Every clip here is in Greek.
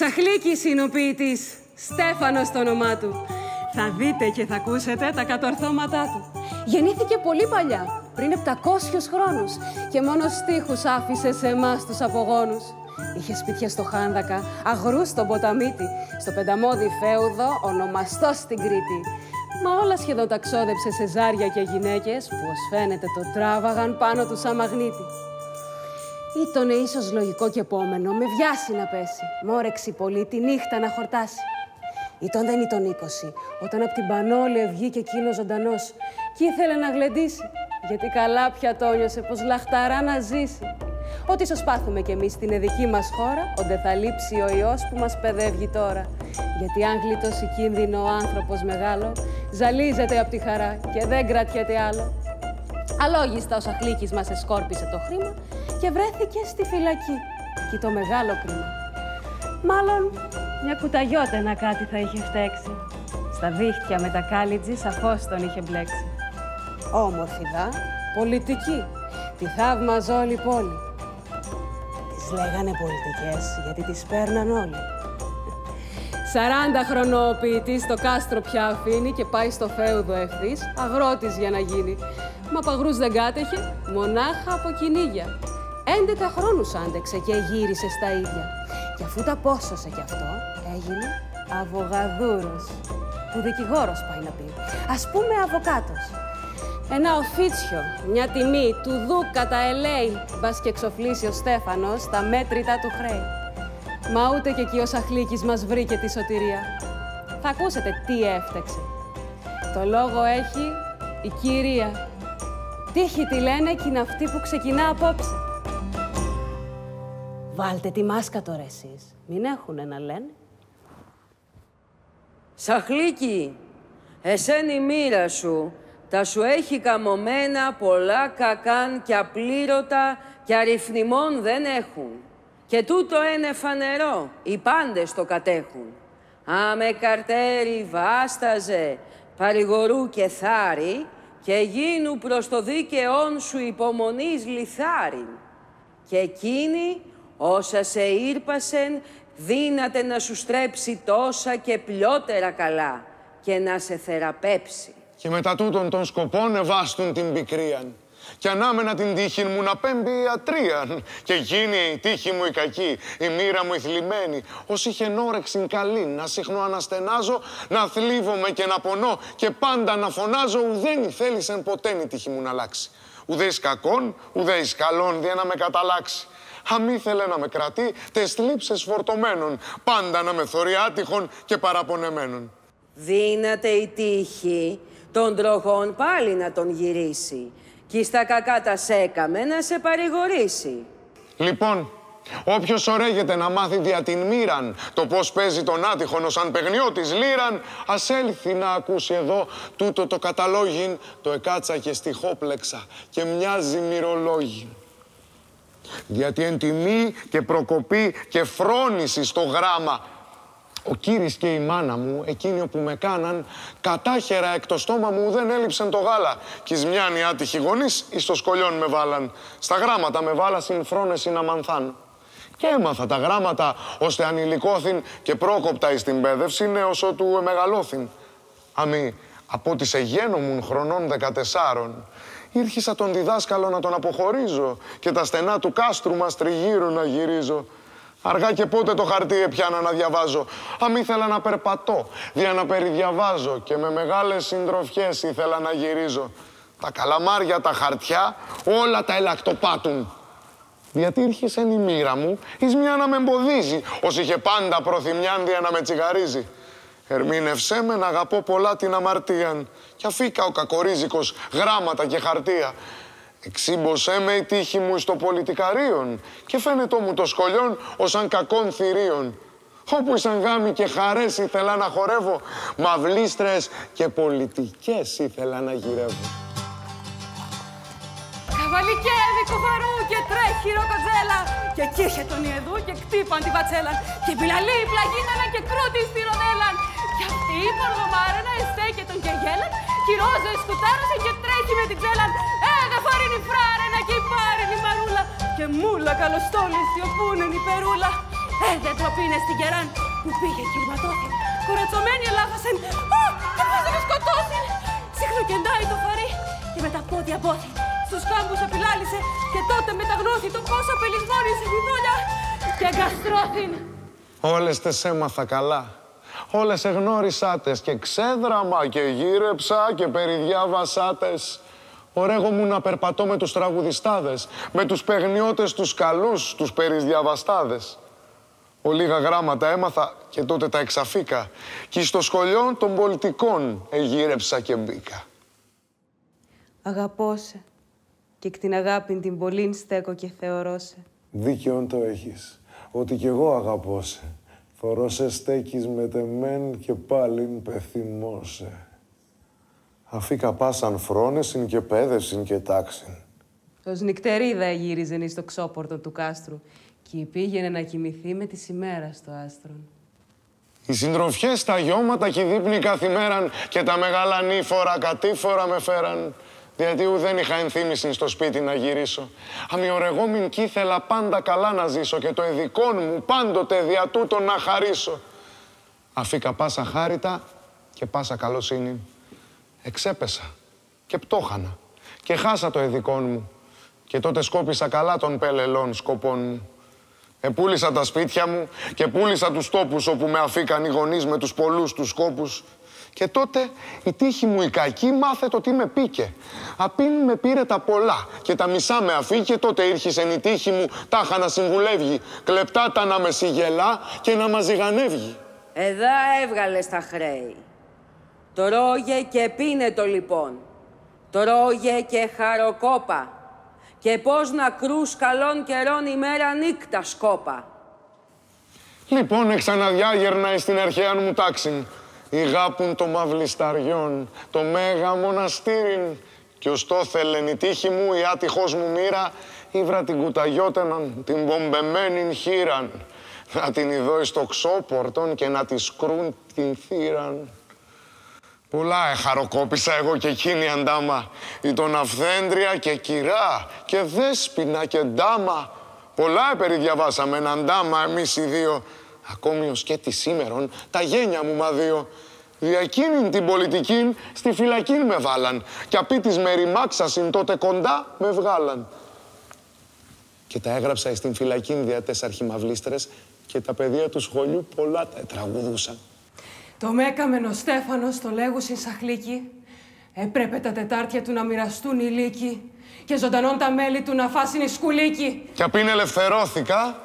Σαχλίκης είναι ο ποιητής, Στέφανος το όνομά του. Θα δείτε και θα ακούσετε τα κατορθώματά του. Γεννήθηκε πολύ παλιά, πριν 700 χρόνους και μόνος στίχους άφησε σε εμάς τους απογόνους. Είχε σπίτια στο Χάνδακα, αγρούς στον Ποταμίτη, στο Πενταμόδι Φέουδο, ονομαστός στην Κρήτη. Μα όλα σχεδόν τα ξόδεψε σε ζάρια και γυναίκες που ως φαίνεται το τράβαγαν πάνω τους σαν μαγνήτη. Ήτονε ίσως λογικό και επόμενο, με βιάσει να πέσει, μόρεξη πολύ τη νύχτα να χορτάσει. Ήταν δεν ήταν 20, όταν από την Πανόλη βγήκε εκείνος ζωντανός και ήθελε να γλεντήσει, γιατί καλά πια το νιώσε πως λαχταρά να ζήσει. Ότι ίσως πάθουμε κι εμείς στην εδική μας χώρα, όντε θα λείψει ο ιός που μας παιδεύει τώρα. Γιατί αν γλιτώσει κίνδυνο ο άνθρωπος μεγάλο, ζαλίζεται από τη χαρά και δεν κρατιέται άλλο. Αλόγιστα ο Σαχλίκης μας εσκόρπισε το χρήμα και βρέθηκε στη φυλακή. Και το μεγάλο κρίμα. Μάλλον μια κουταγιώτενα κάτι θα είχε φταίξει. Στα δίχτυα με τα κάλιτζι σαφώς τον είχε μπλέξει. Όμορφη δα, πολιτική. Τη θαύμαζε όλη η πόλη. Τις λέγανε πολιτικές γιατί τις παίρναν όλοι. Σαράντα χρονό στο κάστρο πια αφήνει και πάει στο φέουδο ευθύς, αγρότης για να γίνει. Μα παγρούς δεν κάτεχε, μονάχα από κυνήγια. Έντεκα χρόνους άντεξε και γύρισε στα ίδια. Και αφού τα πόσωσε κι αυτό, έγινε αβογαδούρος. Που δικηγόρος πάει να πει. Ας πούμε αβοκάτος. Ένα οφίτσιο, μια τιμή, του δούκα τα ελέη, μπας και εξοφλήσει ο Στέφανος τα μέτρητα του χρέη. Μα ούτε και εκεί ο Σαχλίκης μας βρήκε τη σωτηρία. Θα ακούσετε τι έφταξε. Το λόγο έχει η κυρία. Τύχη τη λένε και είναι αυτή που ξεκινά απόψε; Βάλτε τη μάσκα τώρα εσείς. Μην έχουνε να λένε. Σαχλίκη, εσένη η μοίρα σου τα σου έχει καμωμένα πολλά κακάν και απλήρωτα και αριθμιμών δεν έχουν. Και τούτο είναι φανερό, οι πάντες το κατέχουν. Άμε καρτέρι βάσταζε, παρηγορού και θάρι, και γίνου προς το δίκαιόν σου υπομονής λιθάριν. Και εκείνη όσα σε ήρπασεν δύναται να σου στρέψει τόσα και πλιότερα καλά και να σε θεραπέψει. Και μετά τούτον των σκοπών ευάστουν την πικρίαν. Και ανάμενα την τύχη μου να πέμπει ιατρίαν. Και γίνει η τύχη μου η κακή, η μοίρα μου η θλιμμένη. Ως είχε όρεξη καλή, να σύχνω αναστενάζω, να θλίβομαι και να πονώ και πάντα να φωνάζω, ουδέν θέλησεν ποτέ η τύχη μου να αλλάξει. Ουδέ κακόν, ουδέ καλόν, δια να με καταλάξει. Αν ήθελε να με κρατεί, τες λήψες φορτωμένων, πάντα να με θωρεί άτυχων και παραπονεμένων. Δύναται η τύχη τον τροχόν πάλι να τον γυρίσει κι στα κακά τα σέκαμε να σε παρηγορήσει. Λοιπόν, όποιος ωραίγεται να μάθει δια την μοίραν το πώς παίζει τον άτυχον ως αν παιγνιώτης λύραν, ας έλθει να ακούσει εδώ τούτο το καταλόγιν, το εκάτσα και στιχόπλεξα και μοιάζει μυρολόγιν. Γιατί εν τιμή και προκοπή και φρόνηση στο γράμμα ο κύρις και η μάνα μου, εκείνοι που με κάναν, κατάχερα εκ το στόμα μου δεν έλειψαν το γάλα. Κι εις μιαν άτυχοι γονείς, εις το σκολιόν με βάλαν. Στα γράμματα με βάλα συν φρόνες να μανθάν. Και έμαθα τα γράμματα, ώστε ανηλικώθην και πρόκοπτα εις την πέδευση, νέος ότου εμεγαλώθην. Αμή, από τις εγένομουν χρονών δεκατεσσάρων, ήρχισα τον διδάσκαλο να τον αποχωρίζω και τα στενά του κάστρου μας τριγύρω να γυρίζω. Αργά και πότε το χαρτί έπιανα να διαβάζω. Αν ήθελα να περπατώ, δια να περιδιαβάζω και με μεγάλες συντροφιές ήθελα να γυρίζω. Τα καλαμάρια, τα χαρτιά, όλα τα ελακτοπάτουν. Γιατί ήρχε η μοίρα μου, εις μια να με εμποδίζει, ως είχε πάντα προθυμιάνδια να με τσιγαρίζει. Ερμήνευσέ με να αγαπώ πολλά την αμαρτίαν. Κι αφήκα ο κακορίζικος γράμματα και χαρτία. Εξήμποσέ με η τύχη μου στο πολιτικαρίον και φαίνεται μου το σκολιόν ως αν κακών θηρίων. Όπου ήσαν γάμοι και χαρές ήθελα να χορεύω, μαυλίστρες και πολιτικές ήθελα να γυρεύω. Καβαλικέδι κοφαρού και τρέχει ροκοτζέλα και κύρχε τον Ιεδού και κτύπαν τη βατσέλα και πιλαλή πλαγίνανα και κρούτη στη ροδέλαν και αυτή η παργομάρανα εστέκε τον και γέλαν κι ρόζα σκουτάρωσε και τρέχει με την τζέλαν φάρινη φράρενα και η πάρινη μαρούλα και μούλα καλοστόληση όπου είναι η περούλα Ε, δεν τροπήνε στην κεράν που πήγε κυρματώθην. Κορατσωμένη ελάφασεν. Α, και πώς δεν με σκοτώθην. Συχνοκεντάει το φαρί και με τα πόδια μπόθη. Στους κάμπους επιλάλησε και τότε μεταγνώθη το πόσο απελισμόνισε τη δόλια και εγκαστρώθην. Όλες τες έμαθα καλά. Όλες εγνώρισάτες και ξέδραμα και γύρεψα και περιδιάβασάτες. Ωραίγω μου να περπατώ με τους τραγουδιστάδες, με τους παιγνιώτες τους καλούς, τους περισδιαβαστάδες. Ο λίγα γράμματα έμαθα και τότε τα εξαφήκα. Κι στο σχολείο των πολιτικών εγύρεψα και μπήκα. Αγαπώσε και εκ την αγάπη την πολλήν στέκω και θεωρώσε. Δίκαιον το έχεις, ότι κι εγώ αγαπώσε. Θωρώ σε στέκεις με τεμέν και πάλιν πεθυμώσε. Αφήκα πάσαν φρόνεσιν και πέδευσιν και τάξιν. Ως νυχτερίδα γύριζεν εις το ξόπορτο του κάστρου και πήγαινε να κοιμηθεί με τη σημέρα στο άστρον. Οι συντροφιές, τα γιώματα και οι δείπνοι καθημέραν και τα μεγάλα νύφορα κατήφορα με φέραν. Γιατί ουδέν είχα ενθύμηση στο σπίτι να γυρίσω. Αμιορεγόμην κι ήθελα πάντα καλά να ζήσω και το εδικόν μου πάντοτε δια τούτο να χαρίσω. Αφήκα πάσα χάρητα και πάσα καλοσύνη. Εξέπεσα και πτώχανα και χάσα το εδικόν μου. Και τότε σκόπισα καλά των πελελών σκοπών μου. Επούλησα τα σπίτια μου και πούλησα τους τόπους όπου με αφήκαν οι γονείς με τους πολλούς τους σκόπους. Και τότε η τύχη μου η κακή μάθε το τι με πήκε. Απίν με πήρε τα πολλά και τα μισά με αφήκε, τότε ήρχισε η τύχη μου τάχα να συμβουλεύγει. Κλεπτάτα να με σιγελά και να μαζιγανεύγει. Εδά έβγαλες τα χρέη. Το ρόγε και πίνε το λοιπόν. Το ρόγε και χαροκόπα. Και πώς να κρούς καλών καιρών ημέρα νύκτα σκόπα. Λοιπόν, εξαναδιάγερνα στην αρχαία μου τάξη. Ηγάπουν το μαυλισταριών, το μέγα μοναστήριν. Κι ως το θέλεν η τύχη μου, η άτυχος μου μοίρα, ήβρα την κουταγιώτεναν, την μπομπεμένην χείραν. Να την ειδώ εις το ξόπορτον και να της σκρούν την θύραν. Πολλά εχαροκόπησα εγώ και εκείνη αντάμα. Ήταν αυθέντρια και κυρά και δέσποινα και ντάμα. Πολλά επεριδιαβάσαμε έναν ντάμα εμείς οι δύο. Ακόμη ως και της σήμερον τα γένια μου μα δύο. Δια εκείνην την πολιτική στη φυλακή με βάλαν. Κι απί της με ρημάξασιν τότε κοντά με βγάλαν. Και τα έγραψα στην φυλακή δια τέσσερ αρχιμαυλίστρες και τα παιδιά του σχολείου πολλά τα τραγουδούσαν. Το μέκαμεν ο Στέφανος, το λέγουσιν σαχλίκι. Έπρεπε τα τετάρτια του να μοιραστούν οι λύκοι και ζωντανών τα μέλη του να φάσουν οι σκουλίκοι. Κι απίν ελευθερώθηκα,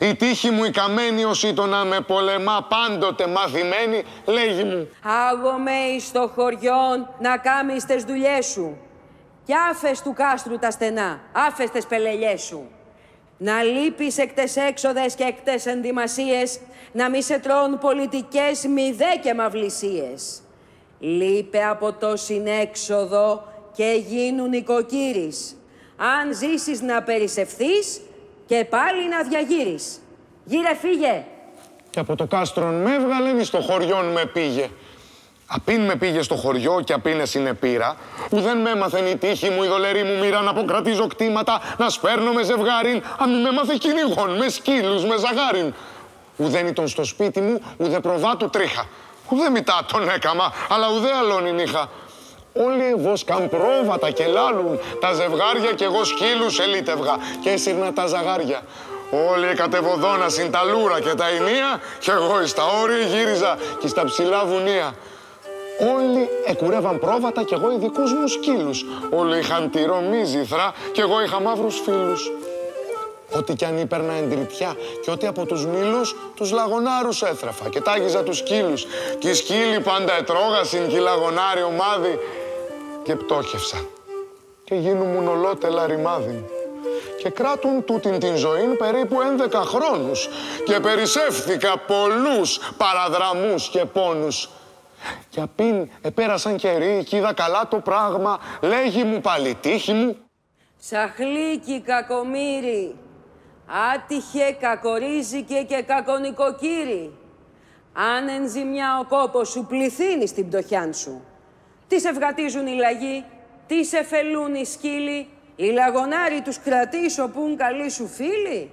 η τύχη μου η καμένη ως να με πολεμά πάντοτε μαθημένη, λέγει μου. Άγομαι εις το χωριόν να κάμεις τες δουλειές σου. Κι άφες του κάστρου τα στενά, άφες τες πελελιές σου. Να λείπεις εκ τες έξοδες και εκ τες ενδυμασίες, να μη σε τρών πολιτικές μηδέ και μαυλισίες. Λείπε από το συνέξοδο και γίνουν οικοκύρης. Αν ζήσεις να περισσευθείς και πάλι να διαγύρεις. Γύρε φύγε. Και από το κάστρον με έβγαλεν στο χωριόν με πήγε. Απίν με πήγε στο χωριό και απίν είναι πήρα, ουδέν με έμαθεν η τύχη μου, η δολερή μου μοίρα να αποκρατήσω κτήματα, να σπέρνω με ζευγάριν, αν με έμαθε κυνηγόν, με σκύλους, με ζαγάριν. Ουδέν ήταν στο σπίτι μου, ουδέ προβάτου τρίχα. Ουδέ μητά τον έκαμα, αλλά ουδέ αλόνιν είχα. Όλοι βοσκαν πρόβατα και λάλουν, τα ζευγάρια κι εγώ σκύλους ελίτευγα και έσυρνα τα ζαγάρια. Όλοι κατεβοδόνασιν τα λούρα και τα ενία και εγώ εις τα όρια γύριζα και στα ψηλά βουνία. Όλοι εκουρεύαν πρόβατα κι εγώ ειδικούς μου σκύλους. Όλοι είχαν τυρό ζηθρά κι εγώ είχα μαύρους φίλους. Ό,τι κι αν ήπαιρνα εντριτιά και ό,τι από τους μήλους τους λαγονάρους έθρεφα και τάγιζα τους σκύλους. Κι οι σκύλοι πάντα ετρώγασιν κι οι λαγονάροι ομάδι και πτώχευσα. Και γίνουμουν ολότελα ρημάδι. Και κράτουν τούτην την ζωή περίπου 11 χρόνους και περισσεύθηκα πολλούς παραδραμούς και πόνους. Και απίν επέρασαν καιροί κι είδα καλά το πράγμα, λέγει μου πάλι τύχη μου. Σαχλίκι κακομύρι, άτυχε κακορίζικε και κακονικοκύρι. Αν εν ζημιά ο κόπος σου πληθύνεις στην πτωχιά σου. Τι σε βγατίζουν οι λαγοί, τι σε φελούν οι σκύλοι, οι λαγονάροι τους κρατείς οπούν καλοί σου φίλοι;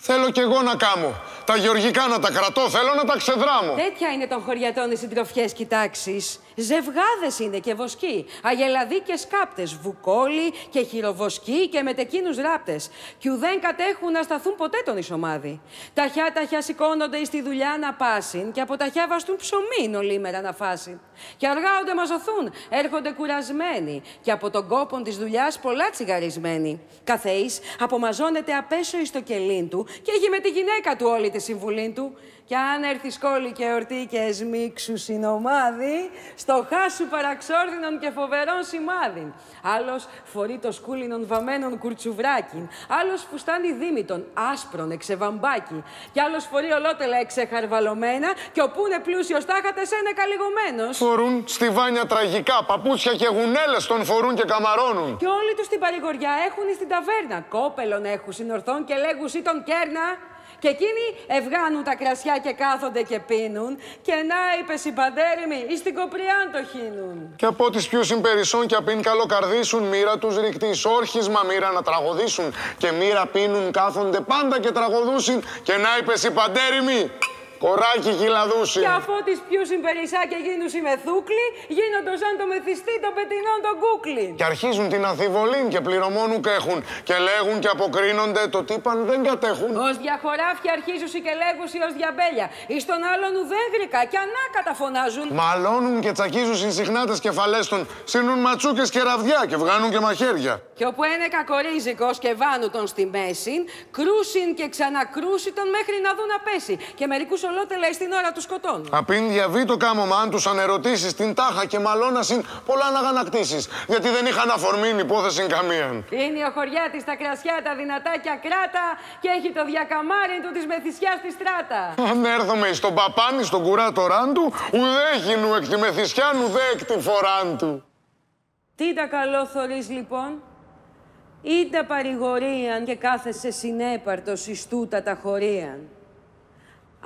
Θέλω κι εγώ να κάμω. Τα γεωργικά να τα κρατώ, θέλω να τα ξεδράμω. Τέτοια είναι των χωριατών οι συντροφιές κοιτάξεις. Ζευγάδες είναι και βοσκοί. Αγελαδοί και σκάπτες. Βουκόλοι και χειροβοσκοί και μετεκίνους ράπτες. Κι ουδέν κατέχουν να σταθούν ποτέ τον ισομάδι. Ταχιά ταχιά σηκώνονται στη δουλειά να πάσουν και από ταχιά βαστούν ψωμί ολίμερα να φάσουν. Και αργά όντε μαζοθούν, έρχονται κουρασμένοι και από τον κόπο της δουλειάς πολλά τσιγαρισμένοι. Καθεή απομαζώνεται απέσω εις το κελίν του και έχει με τη γυναίκα του όλη τη συμβουλή του. Και αν έρθει σκόλη και εορτή και εσμίξου συνομάδι, στο χάσου παραξόρδινον και φοβερών σημάδιν. Άλλος φορεί το σκούλινον βαμμένον κουρτσουβράκιν. Άλλος φουστάνει δίμητον, άσπρον, εξεβαμπάκι. Κι άλλος φορεί ολότελα εξεχαρβαλωμένα και όπου είναι πλούσιος τάχατε είναι καλυγωμένος. Φορούν στιβάνια τραγικά, παπούτσια και γουνέλες τον φορούν και καμαρώνουν. Και όλοι τους στην παρηγοριά έχουν στην ταβέρνα. Κόπελον έχουν συνορθών και λέγουν τον κέρνα. Και εκείνοι ευγάνουν τα κρασιά και κάθονται και πίνουν. Και να είπε η παντέρημη, εις την κοπριάν το χύνουν. Και από τις πιού περισσών και απίν καλοκαρδίσουν, μοίρα τους ρηκτή. Όρχισμα μοίρα να τραγωδήσουν. Και μοίρα πίνουν, κάθονται πάντα και τραγωδούσιν. Και να είπε η παντέρημη, Κοράκι γυλαδούσι. Και αφού τη πιού συμπερισά και γίνουν με θούκλι, γίνονται σαν το μεθυστή των πετεινών των κούκλι. Και αρχίζουν την αμφιβολήν και πληρωμόνου και έχουν. Και λέγουν και αποκρίνονται το τύπαν δεν κατέχουν. Ω διαχωράφια αρχίζουν και λέγουν ως διαμπέλια. Εις τον άλλον ουδέν γρικά και ανά καταφωνάζουν. Μαλώνουν και τσακίζουν συχνάτε κεφαλές των. Σύνουν ματσούκες και ραβδιά και βγάνουν και μαχαίρια. Και όπου είναι κακορίζικος και βάνου τον στη μέση, κρούσιν και ξανακρούσι τον μέχρι να δουν να πέσει. Και μερικούς ολότελα στην ώρα του σκοτώνουν. Απίν διαβεί το κάμωμα αν τους ανερωτήσεις την τάχα και συν πολλά να γανακτήσεις. Γιατί δεν είχαν αφορμήν υπόθεση καμία. Είναι ο χωριά τη τα κρασιά τα δυνατάκια κράτα και έχει το διακαμάρι του της μεθυσιάς στη στράτα. Αν έρθουμε στον παπάνι, στον κουράτοράν του, ουδέ γίνου εκ τη μεθυσιά, ουδέ εκ τη φοράν του. Τι τα καλό θωρείς λοιπόν, ή τα παρηγορίαν και κάθεσαι συνέπαρτος εις τούτα τα χωρίαν.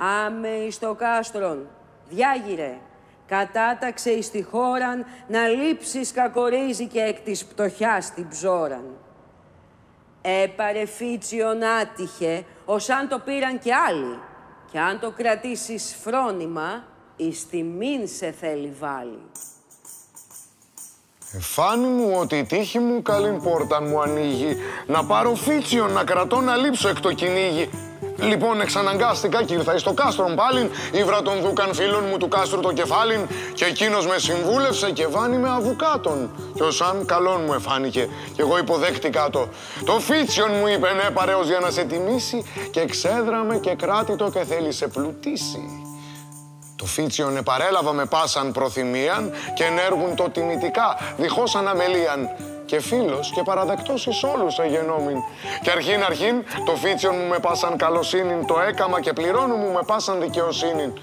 Άμε εις το κάστρον, διάγειρε, κατάταξε εις τη χώραν να λείψεις κακορίζει και εκ της πτωχιάς την ψώραν. Έπαρε φίτσιον άτυχε, ως αν το πήραν και άλλοι, και αν το κρατήσεις φρόνημα, εις τιμήν σε θέλει βάλει. Εφάνει μου ότι η τύχη μου καλήν πόρτα μου ανοίγει, να πάρω φίτσιον, να κρατώ να λείψω εκ το κυνήγι. Λοιπόν, εξαναγκάστηκα και ήρθα στο κάστρον πάλιν. Ήβρα τον δούκαν φίλων μου του κάστρου το κεφάλιν. Και εκείνος με συμβούλευσε και βάνει με αβουκάτον. Και ο Σαν καλόν μου εφάνηκε. Και εγώ υποδέχτηκα το. Το φίτσιον μου είπε ναι, παρέως για να σε τιμήσει. Και ξέδραμε και κράτητο και θέλει σε πλουτίσει. Το φίτσιον επαρέλαβα με πάσαν προθυμίαν και ενέργουν το τιμητικά, διχώς αναμελίαν και φίλος και παραδεκτός εις όλους εγενόμην. Και αρχήν αρχήν το φίτσιον μου με πάσαν καλοσύνην, το έκαμα και πληρώνου μου με πάσαν δικαιοσύνην.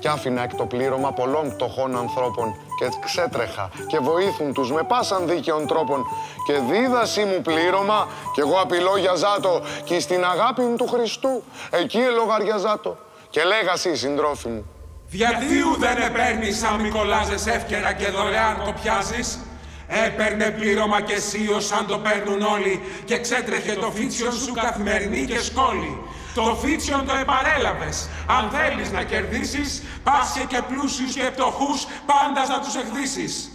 Κι άφηνα εκ το πλήρωμα πολλών πτωχών ανθρώπων και ξέτρεχα και βοήθουν τους με πάσαν δίκαιων τρόπων και δίδασή μου πλήρωμα κι εγώ απειλόγιαζάτο και στην αγάπη μου του Χριστού εκεί ελογαριαζάτο και λέγασι συντρόφι μου. Γιατί δεν επέρνεις σαν Μικολάζες εύκαιρα και δωρεάν το πιάζεις. Έπαιρνε πλήρωμα και εσύ σαν το παίρνουν όλοι και ξέτρεχε το φίτσιον σου καθημερινή και σκόλη. Το φίτσιον το επαρέλαβες. Αν θέλεις να κερδίσεις, πάσχε και πλούσιους και πτωχούς πάντα να τους εκδίσεις.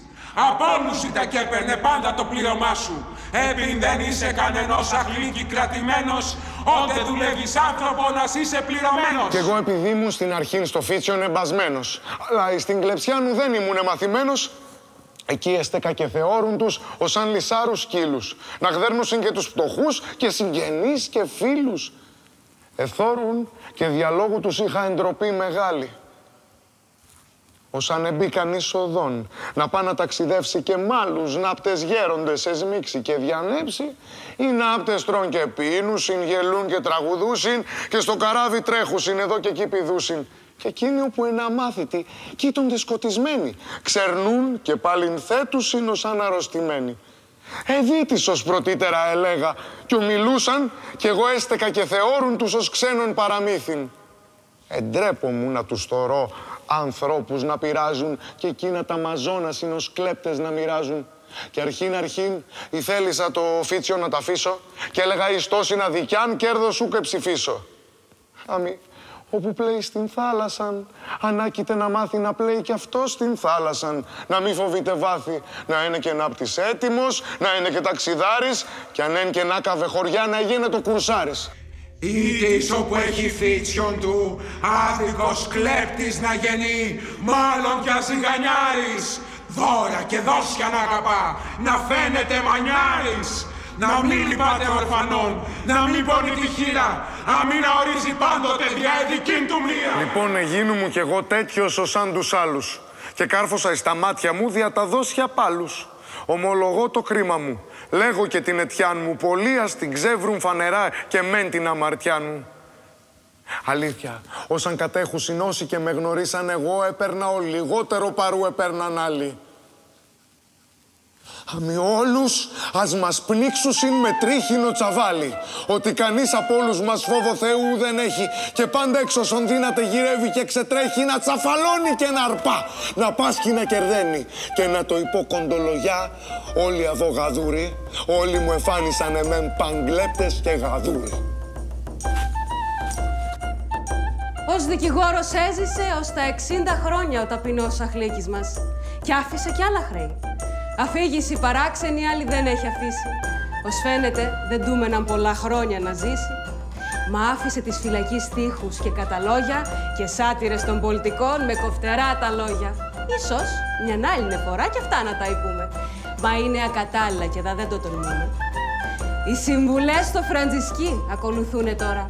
Από όλους ήταν και έπαιρνε πάντα το πλήρωμά σου. Έπιν δεν είσαι κανενός αχλίκι κρατημένος, ότε δουλεύεις άνθρωπο να είσαι πληρωμένος. Κι εγώ επειδή ήμουν στην αρχή στο φίτσιον εμπασμένος, αλλά στην κλεψιά μου δεν ήμουν μαθημένος, Εκεί έστεκα και θεώρουν τους ως αν λυσάρους σκύλους. Να γδέρνουσιν και τους πτωχούς και συγγενείς και φίλους. Εθώρουν και διαλόγου τους είχα εντροπή μεγάλη. Ως αν εμπήκαν είσοδον, να πάει να ταξιδεύσει και μάλους νάπτες γέροντες εσμίξει και διανέψει, οι νάπτες τρών και πίνουσιν, γελούν και τραγουδούσιν και στο καράβι τρέχουσιν εδώ και εκεί πηδούσιν. Και εκείνοι όπου είναι αμάθητοι κοίτονται σκοτισμένοι. Ξερνούν και πάλιν θέτουσιν ως αν αρρωστημένοι. Εδίτης ως πρωτήτερα ελέγα κι μιλούσαν κι εγώ έστεκα και θεώρουν τους ως ξένων παραμύθιν. Εντρέπω μου να τους θωρώ ανθρώπους να πειράζουν και εκείνα τα μαζόνα ως κλέπτες να μοιράζουν. Και αρχήν αρχήν η θέλησα το φίτσιο να τα αφήσω και έλεγα εις τόση να δικιάν κέρδος σου και ψηφίσω. Αμη, όπου πλέει στην θάλασσαν, ανάκειται να μάθει να πλέει και αυτό στην θάλασσαν. Να μην φοβείται βάθη, να είναι και ναύτης έτοιμος, να είναι και ταξιδάρης και αν είναι και να καβε χωριά να γίνεται ο κουρσάρης. Ήτης όπου έχει φίτσιον του, άδικος κλέπτης να γεννεί, μάλλον κι αζυγανιάρης. Δώρα και δόσια να αγαπά, να φαίνεται μανιάρης. Να μην λυπάται ορφανών, να μην πονεί τη χείρα, να μην ορίζει πάντοτε δια εδική του μοίρα. Λοιπόν, εγίνου μου κι εγώ τέτοιος ως σαν τους άλλους και κάρφωσα εις τα μάτια μου δια τα δόσια πάλους. Ομολογώ το κρίμα μου. Λέγω και την αιτιάν μου, πολλοί ας την ξεύρουν φανερά και μεν την αμαρτιάν μου. Αλήθεια, όσαν κατέχουν συνώσει και με γνωρίσαν εγώ έπαιρνα ο λιγότερο παρού έπαιρναν άλλοι. Αμοι όλους ας μας πνίξουσιν με τρίχινο τσαβάλι. Ότι κανείς από όλους μας φόβο Θεού δεν έχει. Και πάντα εξωσον δύναται γυρεύει και ξετρέχει Να τσαφαλώνει και να αρπά. Να πάσχει να κερδένει Και να το υποκοντολογιά Όλοι αβογαδούροι Όλοι μου εφάνισαν εμέν παγκλέπτες και γαδούροι Ως δικηγόρος έζησε ως τα 60 χρόνια ο ταπεινός αχλίκης μας. Και άφησε κι άλλα χρέη. Αφήγηση παράξενη άλλη δεν έχει αφήσει. Ως φαίνεται δεν τούμεναν πολλά χρόνια να ζήσει. Μα άφησε τις φυλακής τείχους και καταλόγια και σάτυρες των πολιτικών με κοφτερά τα λόγια. Ίσως μια άλλη φορά και αυτά να τα υπούμε. Μα είναι ακατάλληλα και θα δεν το τολμούμε. Οι συμβουλές στο Φραντζισκή ακολουθούν τώρα.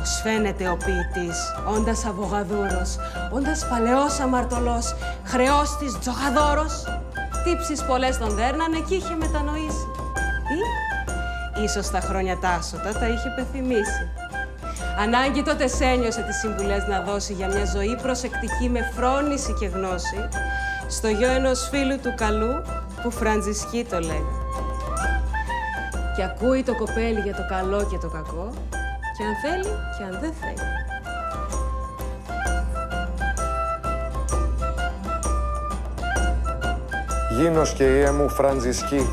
Ως φαίνεται ο ποιητής, όντας αβογαδούρος, όντας παλαιός αμαρτωλός, χρεός της τζοχαδόρος, τύψεις πολλές τον δέρνανε και είχε μετανοήσει. Ή, ίσως τα χρόνια τάσοτα τα είχε πεθυμίσει. Ανάγκη τότε ένιωσε τις συμβουλές να δώσει για μια ζωή προσεκτική με φρόνηση και γνώση στο γιο ενός φίλου του καλού που Φραντζισκή το λέει. Και ακούει το κοπέλι για το καλό και το κακό και αν θέλει και αν δεν θέλει. Γίνος και η μου Φραντζισκή.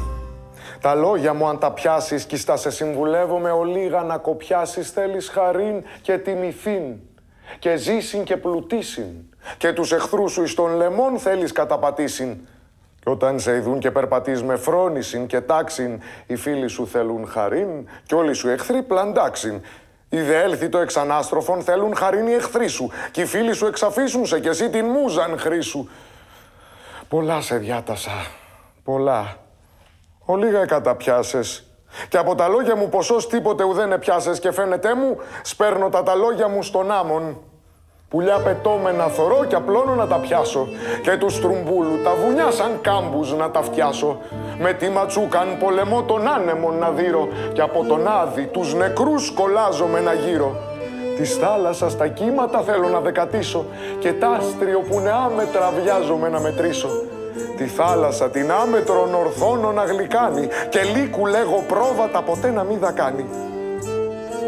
Τα λόγια μου αν τα πιάσεις κι στα σε συμβουλεύω με ολίγα να κοπιάσεις θέλεις χαρίν και τιμηθήν και ζήσιν και πλουτίσιν και τους εχθρούς σου εις των λαιμών θέλεις καταπατήσιν και όταν σε ειδούν και περπατείς με φρόνησιν και τάξιν οι φίλοι σου θέλουν χαρίν και όλοι σου εχθροί πλαντάξιν έλθει το εξανάστροφον θέλουν χαρίν οι εχθροί σου και οι φίλοι σου εξαφίσουν σε και εσύ την μούζαν χρήσου. Πολλά σε διάτασα. Πολλά. Ολίγα καταπιάσες. Και από τα λόγια μου ποσός τίποτε ουδέν επιάσες και φαίνεται μου σπέρνω τα τα λόγια μου στον άμμον. Πουλιά πετώμενα θωρώ και απλώνω να τα πιάσω και τους στρουμπούλου τα βουνιά σαν κάμπους να τα φτιάσω. Με τη ματσούκαν πολεμώ τον άνεμο να δείρω και από τον άδει τους νεκρούς κολλάζομαι να γύρω. Της θάλασσας τα κύματα θέλω να δεκατήσω και τ' άστριο που είναι άμετρα βιάζομαι να μετρήσω. Τη θάλασσα την άμετρον ορθώνω να γλυκάνει και λύκου λέγω πρόβατα ποτέ να μην δακάνει.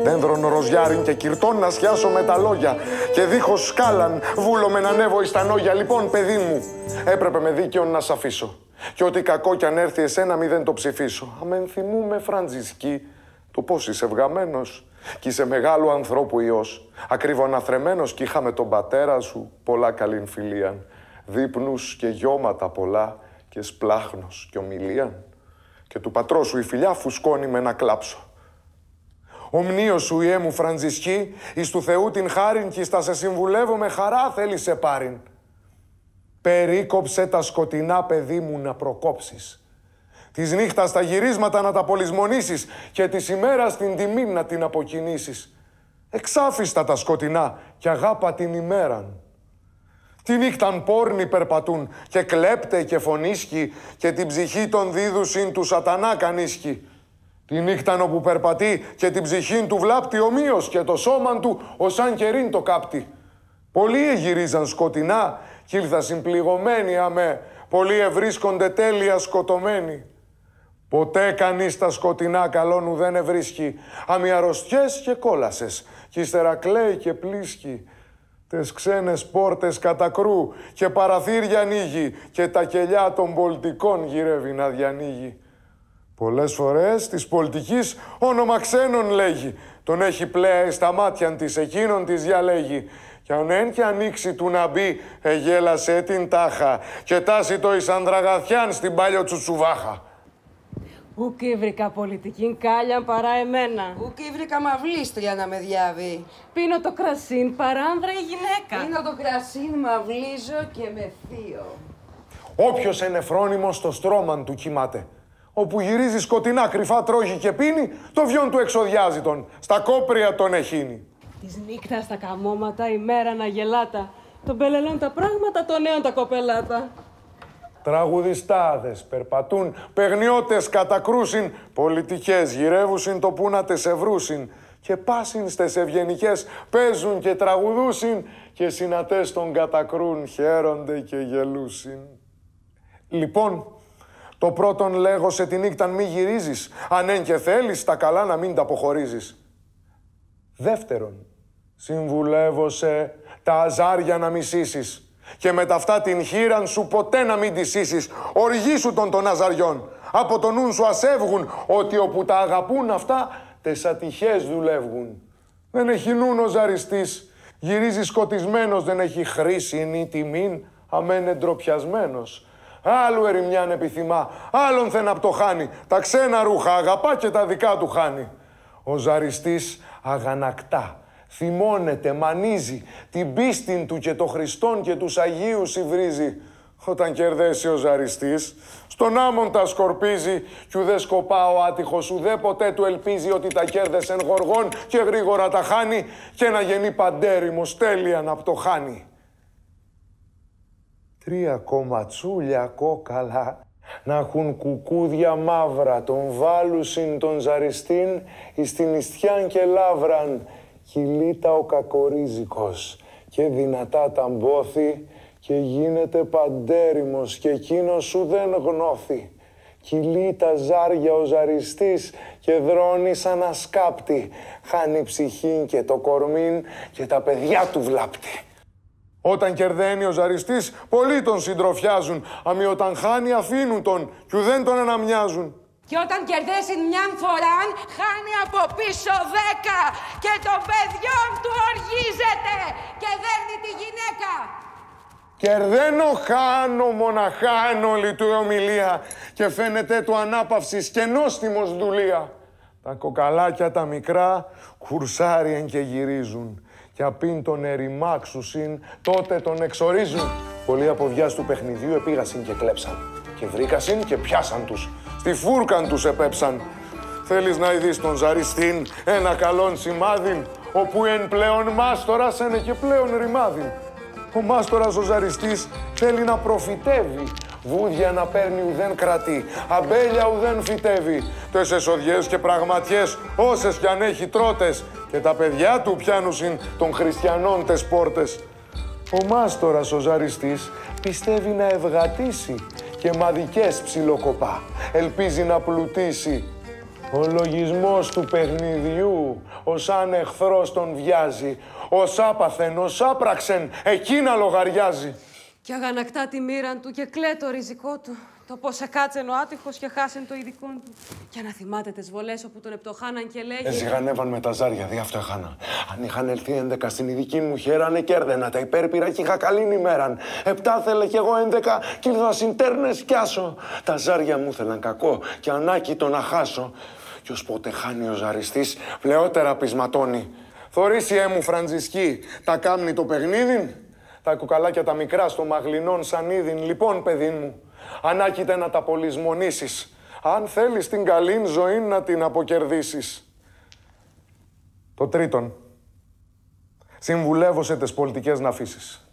Δένδρον ροζιάριν και κυρτών να σιάσω με τα λόγια και δίχως σκάλαν βούλομαι να ανέβω εις τα νόγια. Λοιπόν, παιδί μου, έπρεπε με δίκαιο να σ' αφήσω. Και ό,τι κακό κι αν έρθει εσένα μη δεν το ψηφίσω. Αμέν θυμούμε, Φραντζισκή, το πώς είσαι ευγαμένος κι είσαι μεγάλου ανθρώπου ιός. Ακριβό θρεμένος κι είχαμε τον πατέρα σου πολλά καλήν φιλίαν. Δείπνους και γιώματα πολλά και σπλάχνος και ομιλίαν. Και του πατρός σου η φιλιά φουσκώνει με ένα κλάψο. Ομνίω σου ιέ μου Φραντζισκή, εις του Θεού την χάριν κι στα σε συμβουλεύω με χαρά θέλει σε πάριν. Περίκοψε τα σκοτεινά παιδί μου να προκόψεις. Της νύχτας τα γυρίσματα να τα πολυσμονήσεις και της ημέρας την τιμή να την αποκινήσεις. Εξάφιστα τα σκοτεινά και αγάπα την ημέραν. Τη νύχταν πόρνοι περπατούν και κλέπτε και φωνίσκει και την ψυχή των δίδουσιν του σατανά κανίσχει. Τη νύχταν όπου περπατεί και την ψυχή του βλάπτει ομοίως και το σώμα του ως αν κερίν το κάπτει. Πολλοί εγυρίζαν σκοτεινά κι ήλθα συμπληγωμένοι αμέ. Πολλοί ευρίσκονται τέλεια σκοτωμένοι. Ποτέ κανείς τα σκοτεινά καλόνου δεν ευρίσκει. Αμιαρωστιές και κόλασες κι ύστερα κλαίει και πλήσκει. Τες ξένες πόρτες κατακρού και παραθύρια ανοίγει και τα κελιά των πολιτικών γυρεύει να διανοίγει. Πολλές φορές της πολιτικής όνομα ξένων λέγει. Τον έχει πλέα στα μάτια της, εκείνον της διαλέγει. Κι αν εν και ανοίξει του να μπει, εγέλασε την τάχα και τάσει το Ισανδραγαθιάν στην πάλιο τσουτσουβάχα. Ουκ βρήκα πολιτική κάλια παρά εμένα. Ουκ βρήκα μαυλίστρια να με διάβει. Πίνω το κρασίν παράνδρα η γυναίκα. Πίνω το κρασίν, μαυλίζω και με θείο. Όποιος είναι φρόνιμος στο στρώμαν του κοιμάται. Όπου γυρίζει σκοτεινά, κρυφά τρώγει και πίνει, το βιόν του εξοδιάζει τον. Στα κόπρια τον εχίνει. Της νύχτας στα καμώματα, η μέρα να γελάτα. Τον πελελών τα πράγματα, των νέων τα κοπελάτα. Τραγουδιστάδες περπατούν, παιγνιώτες κατακρούσιν, πολιτικές γυρεύουσιν το που να τες ευρούσιν και πάσιν στες ευγενικές παίζουν και τραγουδούσιν και συνατές τον κατακρούν χαίρονται και γελούσιν. Λοιπόν, το πρώτον λέγω σε τη νύχτα μη γυρίζεις, αν εν και θέλεις τα καλά να μην τα αποχωρίζεις. Δεύτερον, συμβουλεύω σε τα αζάρια να μισήσεις και με τα αυτά την χείραν σου ποτέ να μην τη σύσεις. Οργήσου τον των αζαριών. Από τον νουν σου ασέβγουν ότι όπου τα αγαπούν αυτά τες ατυχές δουλεύγουν. Δεν έχει νουν ο ζαριστής. Γυρίζει σκοτισμένος, δεν έχει χρήση ή τιμήν, αμένε ντροπιασμένος. Άλλου ερημιάν επιθυμά, άλλον θέλει να το χάνει. Τα ξένα ρούχα αγαπά και τα δικά του χάνει. Ο ζαριστής αγανακτά, θυμώνεται, μανίζει, την πίστη του και το Χριστόν και τους Αγίους υβρίζει. Όταν κερδέσει ο ζαριστής, στον άμον τα σκορπίζει κι ουδέ σκοπά ο άτυχος, ουδέ ποτέ του ελπίζει ότι τα κέρδεσεν γοργόν και γρήγορα τα χάνει και να γεννεί παντέρημος τέλεια να πτωχάνει. Τρία κομματσούλια κόκαλα να έχουν κουκούδια μαύρα, τον βάλουσιν τον ζαριστήν εις την ιστιάν και λάβραν κυλίτα ο κακορίζικος και δυνατά τα μπόθη και γίνεται παντέρημος και εκείνο σου δεν γνώθη. Κυλεί τα ζάρια ο ζαριστής και δρώνει σαν ασκάπτη. Χάνει ψυχήν και το κορμήν και τα παιδιά του βλάπτει. Όταν κερδαίνει ο ζαριστής, πολλοί τον συντροφιάζουν. Αμοί όταν χάνει αφήνουν τον και δεν τον αναμοιάζουν. Και όταν κερδίσει μια φορά, χάνει από πίσω δέκα και των παιδιών του οργίζεται και δέρνει τη γυναίκα. Κερδένω, χάνω, μοναχάν όλη του ομιλία και φαίνεται του ανάπαυσης και νόστιμος δουλεία. Τα κοκαλάκια τα μικρά κουρσάριεν και γυρίζουν και απίν τον ερημάξουσιν, τότε τον εξορίζουν. Πολλοί από βιάς του παιχνιδιού επήγασιν και κλέψαν. Και βρήκασιν και πιάσαν τους. Στη φούρκαν τους επέψαν. Θέλεις να ειδείς τον ζαριστήν ένα καλόν σημάδιν, όπου εν πλέον μάστορας είναι και πλέον ρημάδιν. Ο μάστορας ο ζαριστής θέλει να προφητεύει, βούδια να παίρνει ουδέν κρατεί, αμπέλια ουδέν φυτεύει, τες εσοδιές και πραγματιές, όσες κι αν έχει τρότες, και τα παιδιά του πιάνουσιν των χριστιανών τες πόρτες. Ο μάστορας ο ζαριστής πιστεύει να ευγατήσει και μαδικές ψιλοκοπά. Ελπίζει να πλουτίσει. Ο λογισμός του παιχνιδιού, ως αν εχθρός τον βιάζει, ως άπαθεν, ως άπραξεν, εκείνα λογαριάζει. Και αγανακτά τη μοίρα του και κλαίει το ριζικό του. Το πώ εκάτσεν ο άτυχος και χάσεν το ειδικό του. Και να θυμάται τις βολές όπου τον επτοχάναν και λέγει. Εζηγανεύαν με τα ζάρια, δι' αυτό έχανα. Αν είχαν έλθει έντεκα στην ειδική μου χέρανε, κέρδενα τα υπέρπυρα και είχα καλή ημέραν. Επτά θέλε κι εγώ έντεκα και ήρθα συντέρνε άσω. Τα ζάρια μου θέλαν κακό και ανάκητο να χάσω. Κι ως πότε χάνει ο ζαριστής, πλεότερα πεισματώνει. Θορήσιέ μου, Φραντζισκή, τα κάμνει το παιχνίδι. Τα κουκαλάκια τα μικρά στο μαγλινόν σαν είδιν. Λοιπόν, παιδί μου, ανάκητε να τα πολυσμονήσεις. Αν θέλεις την καλή ζωή να την αποκερδίσεις. Το τρίτον, συμβουλεύω σε τις πολιτικές να αφήσεις.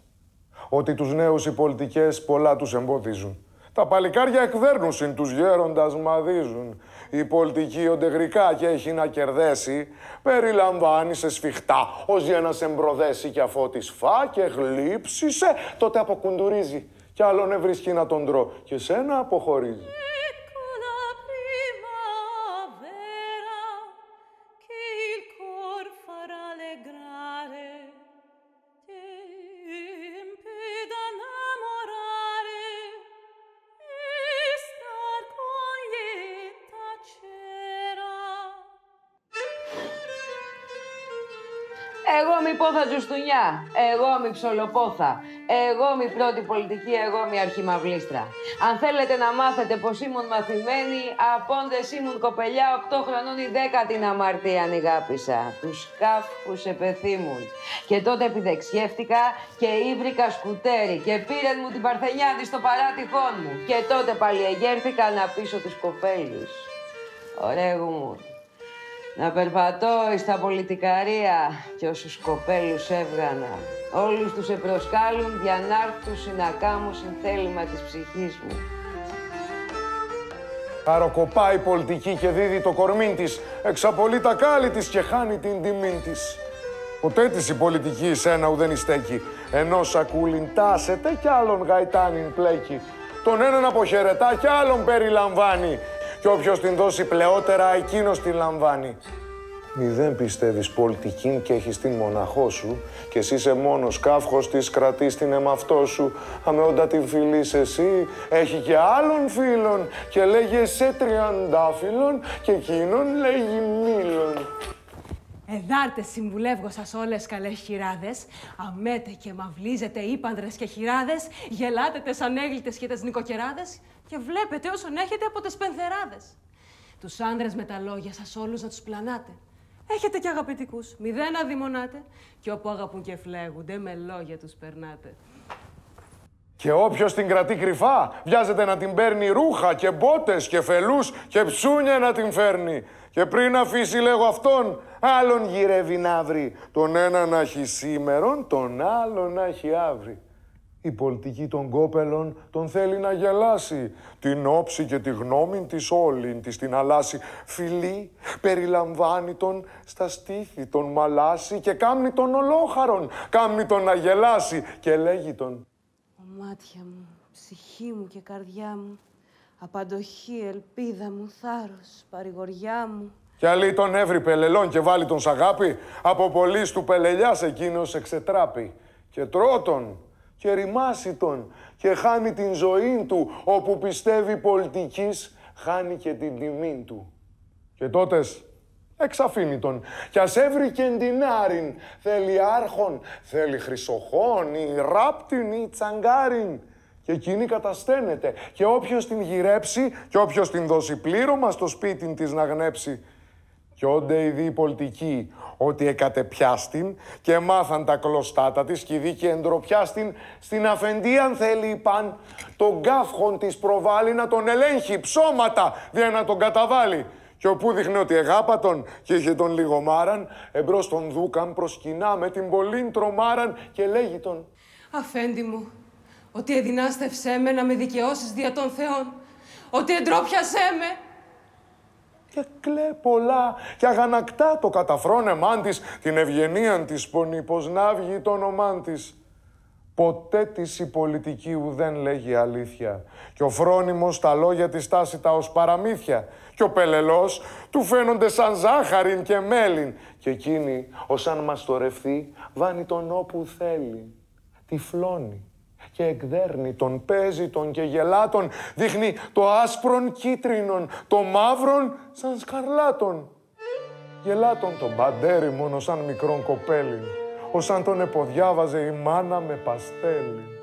Ότι τους νέους οι πολιτικές πολλά τους εμποδίζουν. Τα παλικάρια εκβέρνουσιν, τους γέροντας μαδίζουν. Η πολιτική οντεγρικά και έχει να κερδέσει, περιλαμβάνει σε σφιχτά, ως για να σε εμπροδέσει και αφού τη φά και γλύψησε, τότε αποκουντουρίζει κι άλλον βρίσκει να τον τρώ και σένα αποχωρίζει. Εγώ μη πόθα τζουστουνιά, εγώ μη ψολοπόθα εγώ μη πρώτη πολιτική, εγώ μη αρχιμαυλίστρα. Αν θέλετε να μάθετε πως ήμουν μαθημένη, απόντες ήμουν κοπελιά 8 χρονών η 10 την αμαρτία ανηγάπησα. Τους κάφκους επεθύμουν. Και τότε επιδεξιεύτηκα και ήβρικα σκουτέρι και πήραν μου την παρθενιά της στο παράτυχόν μου. Και τότε πάλι εγέρθηκα να πείσω τους κοπέλους. Ωραία μου να περπατώ στα πολιτικαρία και όσους κοπέλους έβγανα. Όλους τους επροσκάλουν για να να κάμουν συνθέλημα της ψυχής μου. Καροκοπάει η πολιτική και δίδει το κορμί της, εξαπολύει τα κάλλη της και χάνει την τιμή της. Ποτέ της η πολιτική σένα ουδέν στέκει, ενώ σακούλιν τάσεται κι άλλον γαϊτάνιν πλέκει. Τον έναν αποχαιρετά κι άλλον περιλαμβάνει και όποιος την δώσει πλεότερα, εκείνος την λαμβάνει. Μη δεν πιστεύεις πολιτικήν και έχεις την μοναχό σου και εσύ είσαι μόνος κάφχος της κρατείς την εμαυτό σου. Αμεόντα την φιλείς εσύ, έχει και άλλων φίλων και λέγε σε τριαντάφυλλον και εκείνον λέγει μήλον. Εδάρτε συμβουλεύγω σας όλες καλές χειράδες, αμέτε και μαυλίζετε ύπανδρες και χειράδες, γελάτε σαν έγλητες και τις νοικοκεράδες και βλέπετε όσον έχετε από τις πενθεράδες. Τους άντρες με τα λόγια σας όλους να τους πλανάτε. Έχετε και αγαπητικούς, μηδέν αδειμονάτε και όπου αγαπούν και φλέγονται με λόγια τους περνάτε. Και όποιος την κρατεί κρυφά, βιάζεται να την παίρνει ρούχα και μπότες και φελούς και ψούνια να την φέρνει. Και πριν αφήσει λέγω αυτόν, άλλον γυρεύει να βρει. Τον ένα να έχει σήμερον, τον άλλο να έχει αύριο. Η πολιτική των κόπελων τον θέλει να γελάσει. Την όψη και τη γνώμη της όλην της την αλλάσει. Φιλή περιλαμβάνει τον στα στήθη, τον μαλάσει και κάμνει τον ολόχαρον. Κάμνει τον να γελάσει και λέγει τον. Ο μάτια μου, ψυχή μου και καρδιά μου, απαντοχή, ελπίδα μου, θάρρος, παρηγοριά μου. Κι αλλή τον έβρι πελελών και βάλει τον σαγάπη, από πολλής του πελελιάς εκείνος εξετράπει. Και τρώτον, και ρημάσει τον και χάνει την ζωή του όπου πιστεύει πολιτικής χάνει και την τιμή του. Και τότες εξαφήνει τον. Κι ας έβρικε εντινάριν θέλει άρχον, θέλει χρυσοχόν ή ράπτην ή τσαγκάριν. Και εκείνη κατασταίνεται. Και όποιος την γυρέψει και όποιος την δώσει πλήρωμα στο σπίτι της να γνέψει και όντε η δι πολιτική ότι εκατεπιάστην και μάθαν τα κλωστάτα της και η δίκη εντροπιάστην στην αφεντή αν θέλει παν τον γκάφχον της προβάλλει να τον ελέγχει ψώματα για να τον καταβάλει. Και όπου δείχνει ότι εγάπατον και είχε τον λίγο μάραν, εμπρός τον δούκαν προσκυνά με την πολλήν τρομάραν και λέγει τον. Αφέντη μου, ότι εδυνάστευσέ με να με δικαιώσεις δια των Θεών, ότι εντρόπιασέ με, και κλέ πολλά και αγανακτά το καταφρόνεμάν της, την ευγενίαν της πονή, πως να βγει το όνομά της. Ποτέ της η πολιτική ουδέν λέγει αλήθεια. Και ο φρόνιμος τα λόγια της τάση τα ως παραμύθια. Και ο πελελός του φαίνονται σαν ζάχαριν και μέλιν. Και εκείνη, ως αν μας τορευθεί, βάνει τον όπου θέλει. Τυφλώνει και εκδέρνει τον, παίζει τον και γελά τον, δείχνει το άσπρον κίτρινον, το μαύρον σαν σκαρλάτον. Γελά τον τον παντέρι μόνο σαν μικρόν κοπέλι, ως αν τον εποδιάβαζε η μάνα με παστέλι.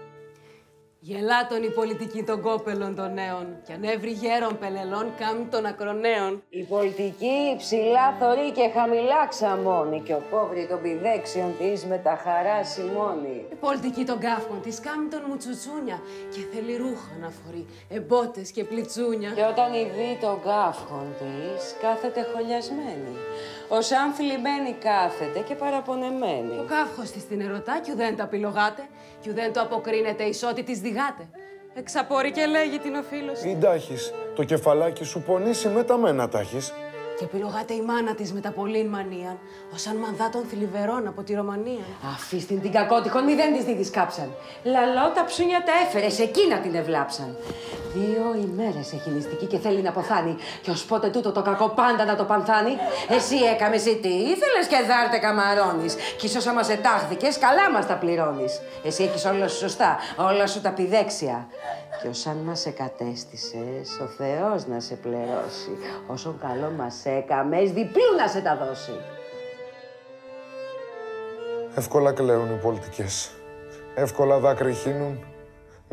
Γελάτων η πολιτική των κόπελων των νέων και ανέβρι γέρων πελελών κάμει των ακρονέων. Η πολιτική ψηλά θωρεί και χαμηλά ξαμώνει και ο κόβρι των πηδέξεων της με τα χαρά σημώνει. Η πολιτική των κάφων της κάμει τον μουτσουτσούνια και θέλει ρούχα να φορεί, εμπότες και πλιτσούνια. Και όταν η δει των κάφων της κάθεται χολιασμένη. Ω αν θλιμμένη κάθεται και παραπονεμένη. Ο κάφχος της την ερωτά και ουδέν τα πυλογάτε και ουδέν το αποκρίνεται ισότη της διγάτε. Εξαπόρει και λέγει την ο φίλος. Μην τάχεις, το κεφαλάκι σου πονήσει με τα μένα τάχεις. Και επιλογάται η μάνα της με τα πολλήν μανίαν, ως αν μανδά των θλιβερών από τη Ρωμανία. Αφήστε την κακότυχον, μη δεν της δίδεις κάψαν. Λαλό τα ψούνια τα έφερε, εκείνα την ευλάψαν. Δύο ημέρες έχει νηστική και θέλει να ποθάνει. Και ως πότε τούτο το κακό πάντα να το πανθάνει. Εσύ έκαμες εσύ τι ήθελες και δάρτε καμαρώνεις. Κι ίσως άμα σε τάχθηκες, καλά μας τα πληρώνεις. Εσύ έχεις όλα σου σωστά, όλα σου τα πηδέξια. Και ως αν μας εκατέστησες, ο Θεός να σε πληρώσει. Όσο καλό μας έκαμες, διπλού να σε τα δώσει. Εύκολα κλαίουν οι πολιτικές. Εύκολα δάκρυ χύνουν.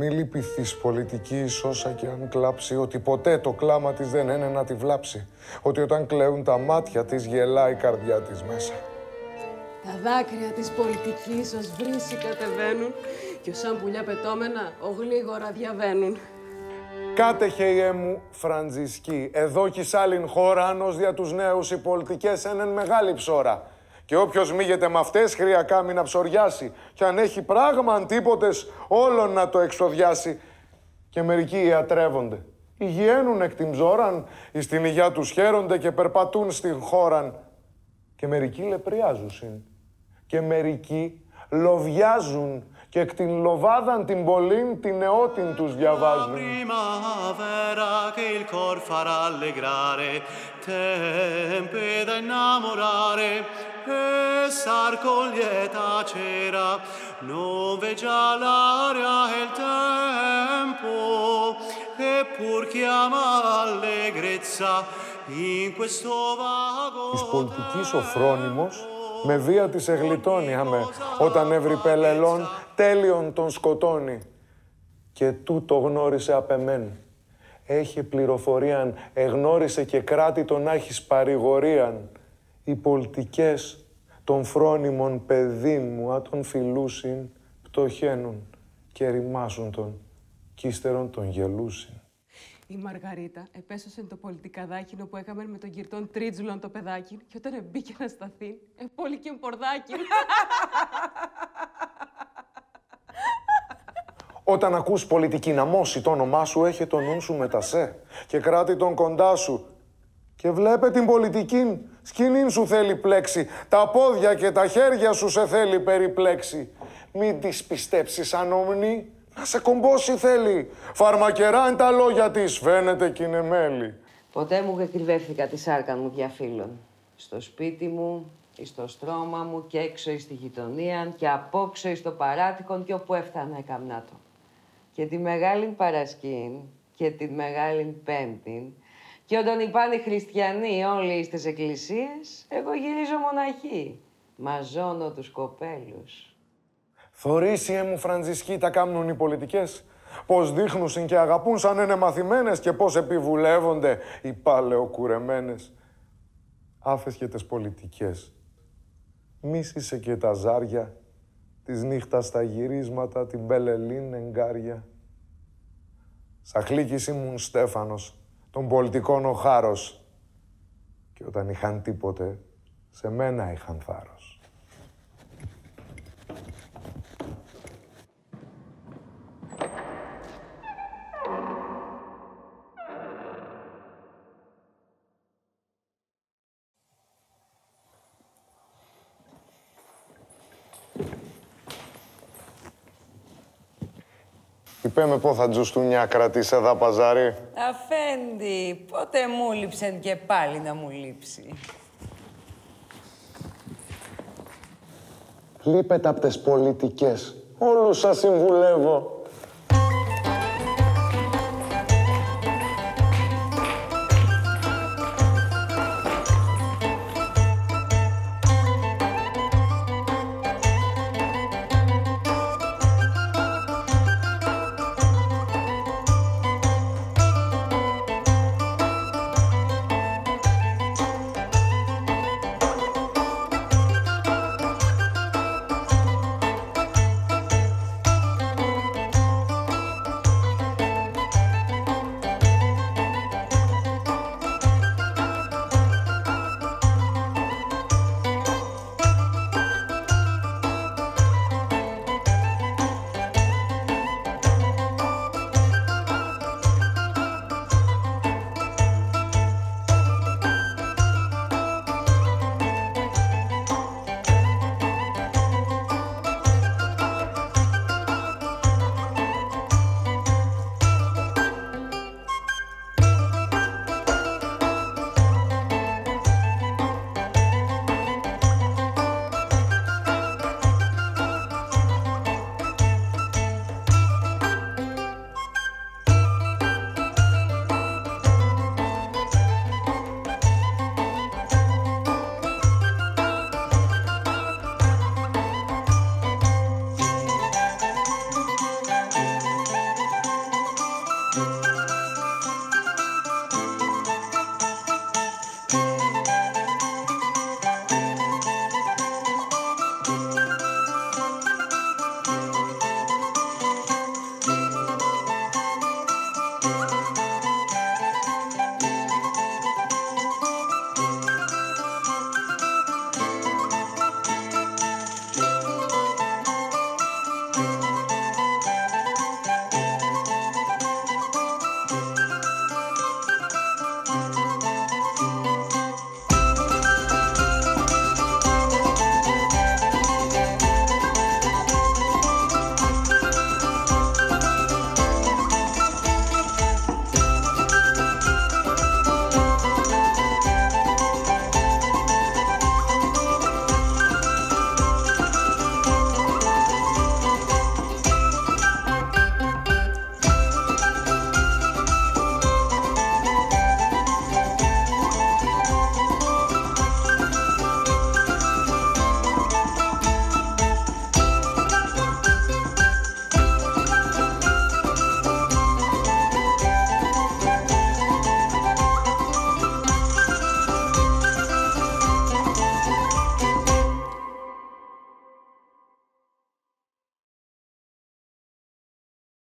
Μη λυπηθείς πολιτική όσα και αν κλάψει Ότι ποτέ το κλάμα της δεν είναι να τη βλάψει Ότι όταν κλαίουν τα μάτια της γελάει η καρδιά της μέσα Τα δάκρυα της πολιτικής ως βρύση κατεβαίνουν Και σαν πουλιά πετώμενα ογλίγορα διαβαίνουν Κάτε χεϊέ μου Φραντζισκή, εδώ κι άλλην χώρα, αν ως δια τους νέους οι πολιτικές έναν μεγάλη ψώρα. Και όποιος μίγεται με αυτές, χρειακά μην ψωριάσει. Και αν έχει πράγμα αντίποτες, όλον να το εξοδιάσει. Και μερικοί ιατρεύονται. Υγιαίνουν εκ την ψώραν, εις την υγειά τους χαίρονται και περπατούν στην χώραν. Και μερικοί λεπριάζουν. Και μερικοί λοβιάζουν και εκ την λοβάδαν την πολλήν την νεότην τους διαβάζουν. Της πολιτικής ο φρόνιμο με βία της εγλιτώνει. Όταν ευρυπελελών τέλειον τον σκοτώνει. Και τούτο γνώρισε απ' εμέν. Έχει πληροφορίαν, εγνώρισε και κράτη τον άχης παρηγορίαν. Οι πολιτικές των φρόνιμων παιδίν μου, α τον φιλούσιν, πτωχαίνουν και ρημάσουν τον, κι ύστερον τον γελούσιν. Η Μαργαρίτα επέσωσε το πολιτικαδάκινο που έκαμε με τον κυρτόν Τρίτζουλον το παιδάκι και όταν μπήκε να σταθεί, επόλυκε πορδάκι. Όταν ακούς πολιτική να μώσει το όνομά σου, έχει το νου σου μετασέ και κράτη τον κοντά σου. Και βλέπε την πολιτική, σκηνήν σου θέλει πλέξει, τα πόδια και τα χέρια σου σε θέλει περιπλέξει. Μην τις πιστέψεις ανομνή, να σε κομπώσει θέλει. Φαρμακερά είναι τα λόγια της, φαίνεται κι είναι μέλη. Ποτέ μου κρυβεύτηκα τη σάρκα μου για φίλων. Στο σπίτι μου, στο στρώμα μου και έξω στη γειτονία και απόξω στο παράτικο και όπου έφτανα έκαμνα το. Και τη Μεγάλη Παρασκήν και τη Μεγάλη Πέμπτη και όταν είπαν οι χριστιανοί όλοι στις εκκλησίες, εγώ γυρίζω μοναχή. Μαζώνω τους κοπέλους. Θωρήσιε μου, Φραντζισκή, τα κάμνουν οι πολιτικές; Πώς δείχνουν και αγαπούν σαν είναι μαθημένες και πώς επιβουλεύονται οι παλαιοκουρεμένες; Άφες και τις πολιτικές. Μίσησε και τα ζάρια, της νύχτας στα γυρίσματα, την πελελήν εγκάρια. Σαχλίκης ήμουν Στέφανος, τον πολιτικών ο χάρος. Και όταν είχαν τίποτε, σε μένα είχαν θάρρος. Είπε με πό θα τζουστούνια κρατήσει εδώ παζάρι. Αφέντη, πότε μου λείψεν και πάλι να μου λείψει. Λείπετε από τις πολιτικές. Όλους σας συμβουλεύω.